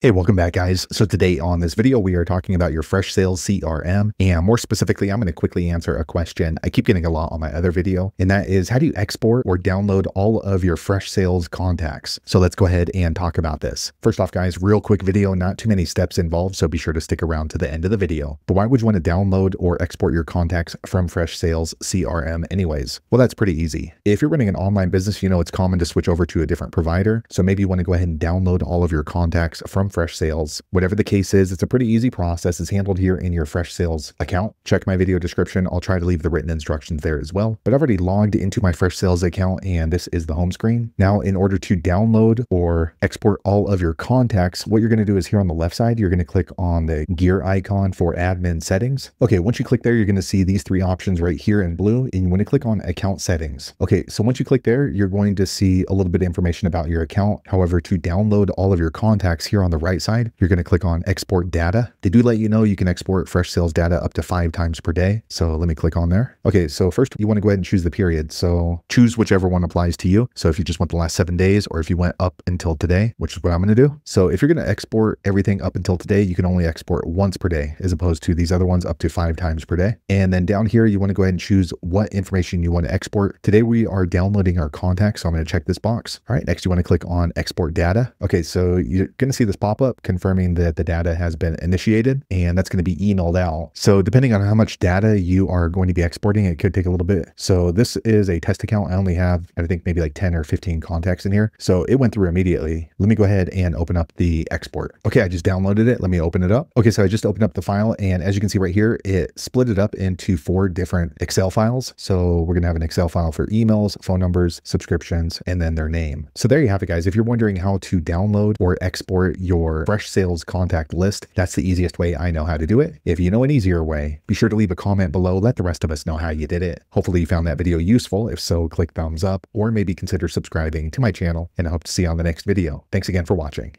Hey, welcome back guys. So today on this video, we are talking about your Freshsales CRM. And more specifically, I'm going to quickly answer a question I keep getting a lot on my other video. And that is how do you export or download all of your Freshsales contacts? So let's go ahead and talk about this. First off guys, real quick video, not too many steps involved. So be sure to stick around to the end of the video. But why would you want to download or export your contacts from Freshsales CRM anyways? Well, that's pretty easy. If you're running an online business, you know, it's common to switch over to a different provider. So maybe you want to go ahead and download all of your contacts from Freshsales. Whatever the case is, it's a pretty easy process. It's handled here in your Freshsales account. Check my video description. I'll try to leave the written instructions there as well. But I've already logged into my Freshsales account and this is the home screen. Now, in order to download or export all of your contacts, what you're going to do is here on the left side, you're going to click on the gear icon for admin settings. Okay, once you click there, you're going to see these three options right here in blue and you want to click on account settings. Okay, so once you click there, you're going to see a little bit of information about your account. However, to download all of your contacts here on the right side, side, you're going to click on export data. They do let you know you can export Freshsales data up to five times per day. So let me click on there. Okay, so first you want to go ahead and choose the period. So choose whichever one applies to you. So if you just want the last seven days or if you went up until today, which is what I'm going to do. So if you're going to export everything up until today, you can only export once per day as opposed to these other ones up to five times per day. And then down here, you want to go ahead and choose what information you want to export. Today we are downloading our contacts. So I'm going to check this box. All right, next you want to click on export data. Okay, so you're going to see this pop up confirming that the data has been initiated and that's going to be emailed out. So depending on how much data you are going to be exporting, it could take a little bit. So this is a test account. I only have, I think maybe like 10 or 15 contacts in here. So it went through immediately. Let me go ahead and open up the export. Okay, I just downloaded it. Let me open it up. Okay, so I just opened up the file and as you can see right here, it split it up into four different Excel files. So we're going to have an Excel file for emails, phone numbers, subscriptions, and then their name. So there you have it, guys. If you're wondering how to download or export your Freshsales contact list. That's the easiest way I know how to do it. If you know an easier way, be sure to leave a comment below. Let the rest of us know how you did it. Hopefully you found that video useful. If so, click thumbs up or maybe consider subscribing to my channel and I hope to see you on the next video. Thanks again for watching.